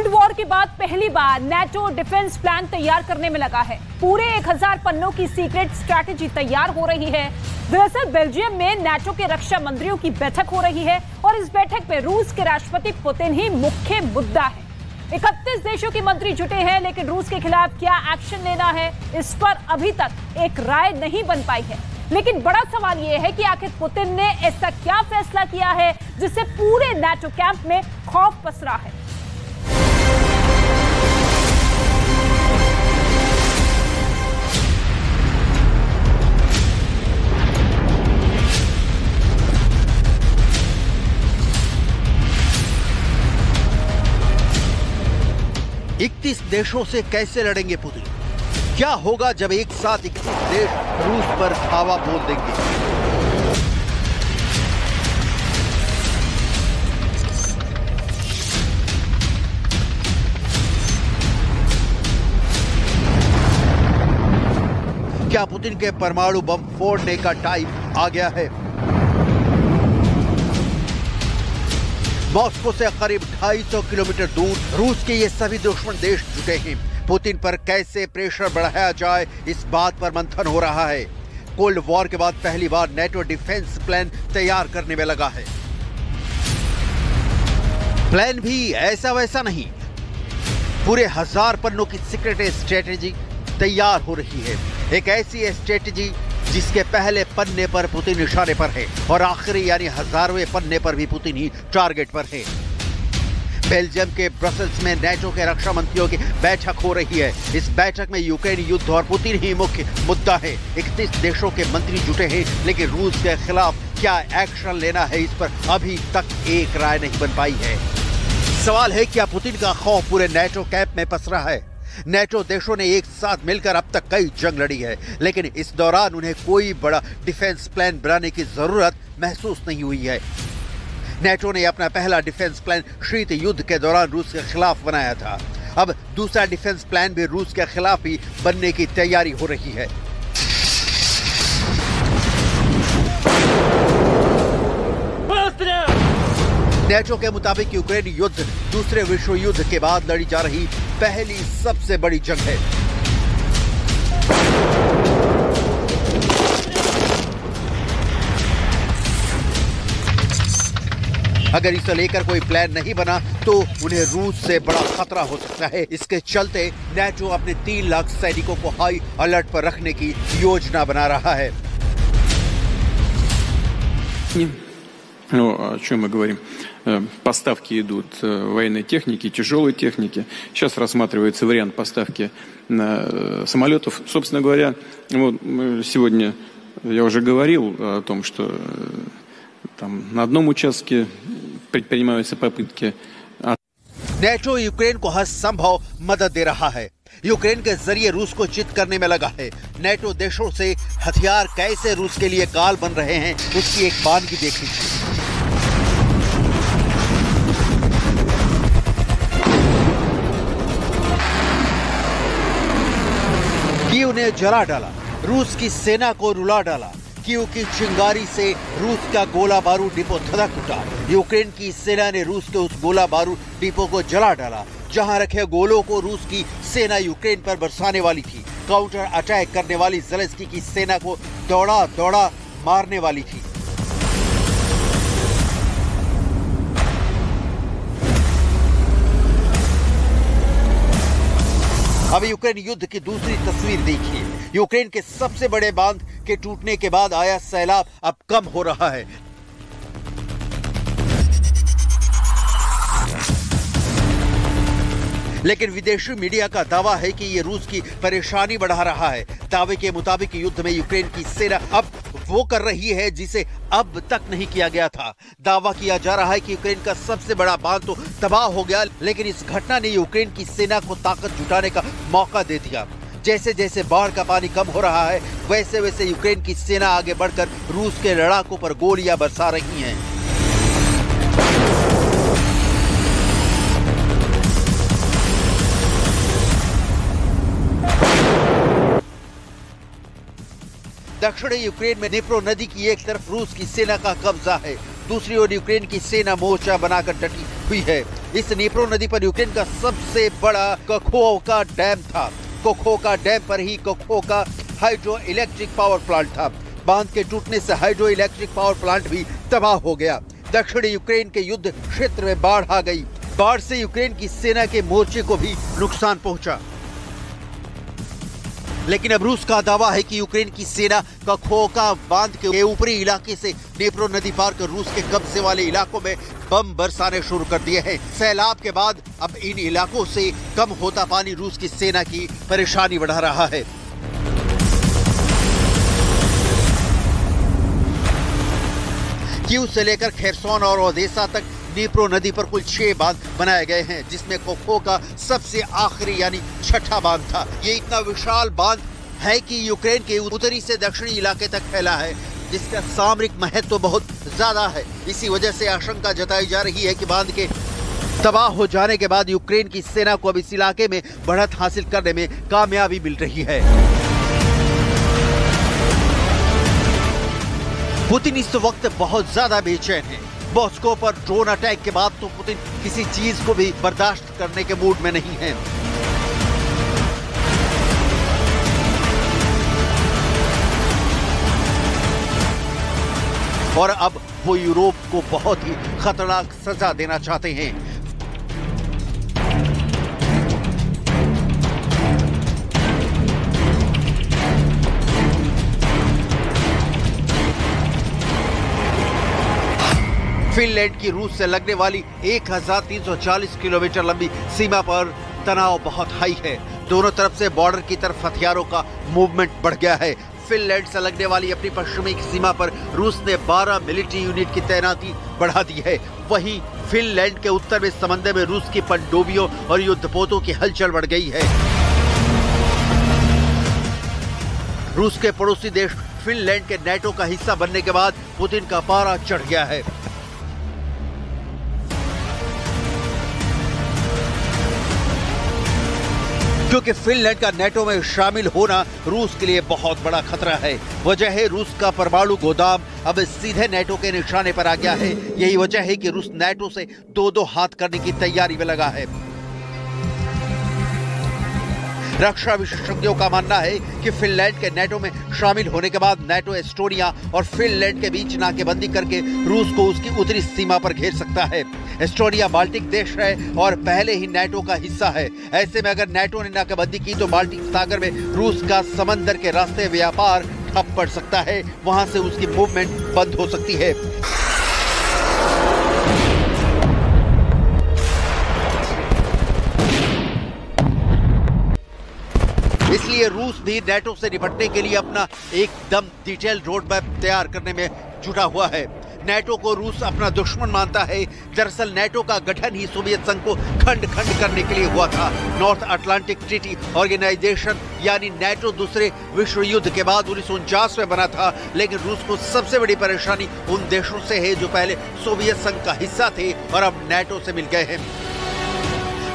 Cold war के बाद पहली बार नेटो डिफेंस प्लान तैयार करने में लगा है। पूरे 1000 पन्नों की सीक्रेट स्ट्रैटेजी तैयार हो रही है। दरअसल बेल्जियम में नेटो के रक्षा मंत्रियों की बैठक हो रही है और इस बैठक में रूस के राष्ट्रपति पुतिन ही मुख्य मुद्दा है। इकतीस देशों के मंत्री जुटे हैं, लेकिन रूस के खिलाफ क्या एक्शन लेना है, इस पर अभी तक एक राय नहीं बन पाई है। लेकिन बड़ा सवाल यह है कि आखिर पुतिन ने ऐसा क्या फैसला किया है, जिससे पूरे नेटो कैंप में खौफ पसरा है। इकतीस देशों से कैसे लड़ेंगे पुतिन? क्या होगा जब एक साथ इकतीस देश रूस पर धावा बोल देंगे? क्या पुतिन के परमाणु बम फोड़ने का टाइम आ गया है? मॉस्को से करीब 250 किलोमीटर दूर रूस के ये सभी दुश्मन देश जुटे हैं। पुतिन पर कैसे प्रेशर बढ़ाया जाए, इस बात पर मंथन हो रहा है। कोल्ड वॉर के बाद पहली बार नेटो डिफेंस प्लान तैयार करने में लगा है। प्लान भी ऐसा वैसा नहीं। पूरे हज़ार पन्नों की सीक्रेट स्ट्रेटेजी तैयार हो रही है। एक ऐसी स्ट्रेटेजी जिसके पहले पन्ने पर पुतिन निशाने पर है और आखिरी यानी हजारवें पन्ने पर भी पुतिन ही टारगेट पर है। बेल्जियम के ब्रसल्स में नेटो के रक्षा मंत्रियों की बैठक हो रही है। इस बैठक में यूक्रेन युद्ध और पुतिन ही मुख्य मुद्दा है। इकतीस देशों के मंत्री जुटे हैं, लेकिन रूस के खिलाफ क्या एक्शन लेना है इस पर अभी तक एक राय नहीं बन पाई है। सवाल है, क्या पुतिन का खौफ पूरे नेटो कैंप में पसरा है? नेटो देशों ने एक साथ मिलकर अब तक कई जंग लड़ी है, लेकिन इस दौरान उन्हें कोई बड़ा डिफेंस प्लान बनाने की ज़रूरत महसूस नहीं हुई है। नेटो ने अपना पहला डिफेंस प्लान शीत युद्ध के दौरान रूस के खिलाफ बनाया था। अब दूसरा डिफेंस प्लान भी रूस के खिलाफ ही बनने की तैयारी हो रही है। नेटो के मुताबिक यूक्रेन युद्ध, दूसरे विश्व युद्ध के बाद लड़ी जा रही पहली सबसे बड़ी जंग है। अगर इसे लेकर कोई प्लान नहीं बना तो उन्हें रूस से बड़ा खतरा हो सकता है। इसके चलते नेटो अपने तीन लाख सैनिकों को हाई अलर्ट पर रखने की योजना बना रहा है। Ну, о чем мы говорим? Э, Поставки идут э, военной техники, тяжелой техники. Сейчас рассматривается вариант поставки э, самолетов. Собственно говоря, вот мы сегодня я уже говорил о том, что э, там на одном участке предпринимаются попытки नेटो यूक्रेन को हर संभव मदद दे रहा है यूक्रेन के जरिए रूस को चित करने में लगा है नेटो देशों से हथियार कैसे रूस के लिए काल बन रहे हैं उसकी एक बानगी देख लीजिए ने जला डाला। रूस की सेना को रुला डाला की चिंगारी से रूस का गोला बारूद डिपो धधक उठा। यूक्रेन की सेना ने रूस के उस गोला बारूद डिपो को जला डाला, जहाँ रखे गोलों को रूस की सेना यूक्रेन पर बरसाने वाली थी। काउंटर अटैक करने वाली जलेस्की की सेना को दौड़ा दौड़ा मारने वाली थी। अब यूक्रेन युद्ध की दूसरी तस्वीर देखिए। यूक्रेन के सबसे बड़े बाँध के टूटने के बाद आया सैलाब अब कम हो रहा है। लेकिन विदेशी मीडिया का दावा है कि ये रूस की परेशानी बढ़ा रहा है। दावे के मुताबिक युद्ध में यूक्रेन की सेना अब वो कर रही है जिसे अब तक नहीं किया गया था। दावा किया जा रहा है कि यूक्रेन का सबसे बड़ा बाँध तो तबाह हो गया, लेकिन इस घटना ने यूक्रेन की सेना को ताकत जुटाने का मौका दे दिया। जैसे जैसे बाढ़ का पानी कम हो रहा है वैसे वैसे यूक्रेन की सेना आगे बढ़कर रूस के लड़ाकों पर गोलियाँ बरसा रही हैं। दक्षिणी यूक्रेन में निप्रो नदी की एक तरफ़ रूस की सेना का कब्जा है। दूसरी ओर यूक्रेन की सेना मोर्चा बनाकर डटी हुई है। इस नीप्रो नदी पर यूक्रेन का सबसे बड़ा कखो का डैम था। कोखो का डैम पर ही कोखो का हाइड्रो इलेक्ट्रिक पावर प्लांट था। बाँध के टूटने से हाइड्रो इलेक्ट्रिक पावर प्लांट भी तबाह हो गया। दक्षिणी यूक्रेन के युद्ध क्षेत्र में बाढ़ आ गई। बाढ़ से यूक्रेन की सेना के मोर्चे को भी नुकसान पहुँचा। लेकिन अब रूस का दावा है कि यूक्रेन की सेना का खोका बाँध के ऊपरी इलाके से नेप्रो नदी पार कर रूस के कब्जे वाले इलाकों में बम बरसाने शुरू कर दिए हैं। सैलाब के बाद अब इन इलाकों से कम होता पानी रूस की सेना की परेशानी बढ़ा रहा है। क्यू से लेकर खेरसोन और ओदेसा तक नीप्रो नदी पर कुल छह बाँध बनाए गए हैं, जिसमें कोखो का सबसे आखिरी यानी छठा बाँध था। ये इतना विशाल बाँध है कि यूक्रेन के उत्तरी से दक्षिणी इलाके तक फैला है, जिसका सामरिक महत्व तो बहुत ज़्यादा है। इसी वजह से आशंका जताई जा रही है कि बाँध के तबाह हो जाने के बाद यूक्रेन की सेना को अब इस इलाके में बढ़त हासिल करने में कामयाबी मिल रही है। पुतिन इस वक्त बहुत ज़्यादा बेचैन है। मॉस्को पर ड्रोन अटैक के बाद तो पुतिन किसी चीज़ को भी बर्दाश्त करने के मूड में नहीं है। और अब वो यूरोप को बहुत ही खतरनाक सजा देना चाहते हैं। फिनलैंड की रूस से लगने वाली 1340 किलोमीटर लंबी सीमा पर तनाव बहुत हाई है। दोनों तरफ़ से बॉर्डर की तरफ़ हथियारों का मूवमेंट बढ़ गया है। फिनलैंड से लगने वाली अपनी पश्चिमी सीमा पर रूस ने 12 मिलिट्री यूनिट की तैनाती बढ़ा दी है। वहीं फिनलैंड के उत्तर में समंदर में रूस की पनडुब्बियों और युद्धपोतों की हलचल बढ़ गई है। रूस के पड़ोसी देश फिनलैंड के नेटो का हिस्सा बनने के बाद पुतिन का पारा चढ़ गया है। क्योंकि फिनलैंड का नेटो में शामिल होना रूस के लिए बहुत बड़ा खतरा है। वजह है रूस का परमाणु गोदाम अब सीधे नेटो के निशाने पर आ गया है। यही वजह है कि रूस नेटो से दो दो हाथ करने की तैयारी में लगा है। रक्षा विशेषज्ञों का मानना है कि फिनलैंड के नेटो में शामिल होने के बाद नेटो एस्टोनिया और फिनलैंड के बीच नाकेबंदी करके रूस को उसकी उत्तरी सीमा पर घेर सकता है। एस्टोनिया बाल्टिक देश है और पहले ही नेटो का हिस्सा है। ऐसे में अगर नेटो ने नाकेबंदी की तो बाल्टिक सागर में रूस का समंदर के रास्ते व्यापार ठप पड़ सकता है। वहाँ से उसकी मूवमेंट बंद हो सकती है। इसलिए रूस भी नेटो से निपटने के लिए अपना एकदम डिटेल रोड मैप तैयार करने में जुटा हुआ है। नेटो को रूस अपना दुश्मन मानता है। दरअसल नेटो का गठन ही सोवियत संघ को खंड खंड करने के लिए हुआ था। नॉर्थ अटलांटिक ट्रीटी ऑर्गेनाइजेशन, यानी नेटो दूसरे विश्व युद्ध के बाद उन्नीस सौ उनचास में बना था। लेकिन रूस को सबसे बड़ी परेशानी उन देशों से है जो पहले सोवियत संघ का हिस्सा थे और अब नेटो से मिल गए हैं।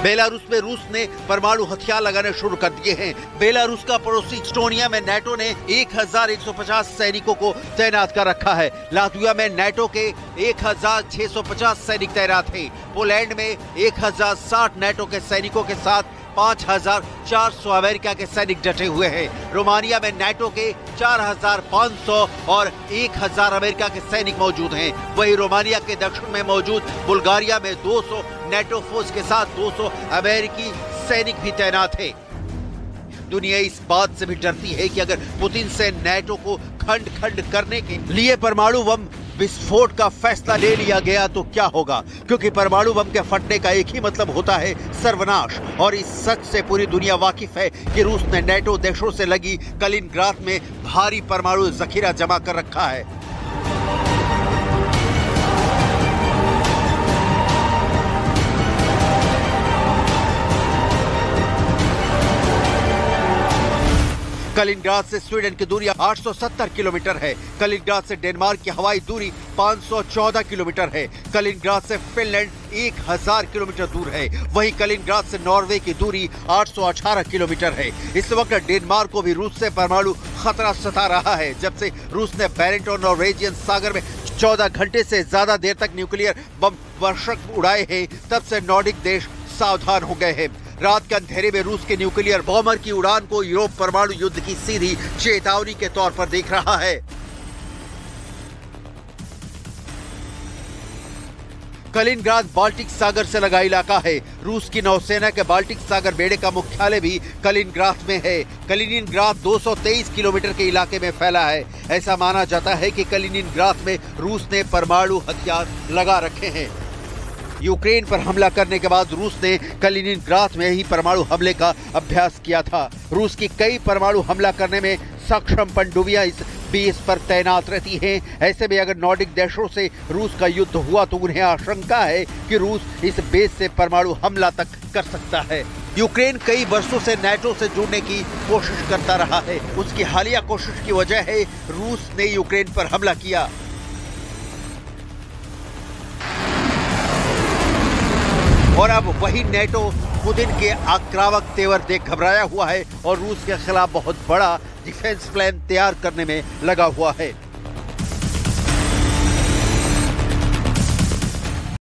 बेलारूस में रूस ने परमाणु हथियार लगाने शुरू कर दिए हैं। बेलारूस का पड़ोसी स्टोनिया में नेटो ने 1150 सैनिकों को तैनात कर रखा है। लातविया में नेटो के 1650 सैनिक तैनात हैं। पोलैंड में 1060 नेटो के सैनिकों के साथ 5,400 अमेरिका के सैनिक डटे हुए हैं। रोमानिया में नेटो के 4,500 और 1,000 अमेरिका के सैनिक मौजूद हैं। वहीं रोमानिया के दक्षिण में मौजूद बुल्गारिया में 200 नेटो फोर्स के साथ 200 अमेरिकी सैनिक भी तैनात हैं दुनिया इस बात से भी डरती है कि अगर पुतिन से नेटो को खंड खंड करने के लिए परमाणु बम विस्फोट का फैसला ले लिया गया तो क्या होगा? क्योंकि परमाणु बम के फटने का एक ही मतलब होता है सर्वनाश। और इस सच से पूरी दुनिया वाकिफ है कि रूस ने नेटो देशों से लगी कलिनग्राद में भारी परमाणु जखीरा जमा कर रखा है। कलिंगराड से स्वीडन की दूरी 870 किलोमीटर है। कलिंगराड से डेनमार्क की हवाई दूरी 514 किलोमीटर है। कलिंगराड से फिनलैंड 1000 किलोमीटर दूर है। वहीं कलिंगराड से नॉर्वे की दूरी 818 किलोमीटर है। इस वक्त डेनमार्क को भी रूस से परमाणु खतरा सता रहा है, जब से रूस ने बैरेंट और नॉर्वेजियन सागर में चौदह घंटे से ज़्यादा देर तक न्यूक्लियर बम वर्षक उड़ाए हैं, तब से नॉर्डिक देश सावधान हो गए हैं। रात के अंधेरे में रूस के न्यूक्लियर बॉम्बर की उड़ान को यूरोप परमाणु युद्ध की सीधी चेतावनी के तौर पर देख रहा है। कलिनग्राद बाल्टिक सागर से लगा इलाका है। रूस की नौसेना के बाल्टिक सागर बेड़े का मुख्यालय भी कलिनग्राद में है। कलिनिनग्राद 223 किलोमीटर के इलाके में फैला है। ऐसा माना जाता है कि कलिनिनग्राद में रूस ने परमाणु हथियार लगा रखे हैं। यूक्रेन पर हमला करने के बाद रूस ने कलिनिनग्राद में ही परमाणु हमले का अभ्यास किया था। रूस की कई परमाणु हमला करने में सक्षम पनडुबियाँ इस बेस पर तैनात रहती हैं। ऐसे में अगर नॉर्डिक देशों से रूस का युद्ध हुआ तो उन्हें आशंका है कि रूस इस बेस से परमाणु हमला तक कर सकता है। यूक्रेन कई वर्षों से नेटो से जुड़ने की कोशिश करता रहा है। उसकी हालिया कोशिश की वजह है, रूस ने यूक्रेन पर हमला किया। और अब वही नेटो पुतिन के आक्रामक तेवर देख घबराया हुआ है और रूस के खिलाफ बहुत बड़ा डिफेंस प्लान तैयार करने में लगा हुआ है।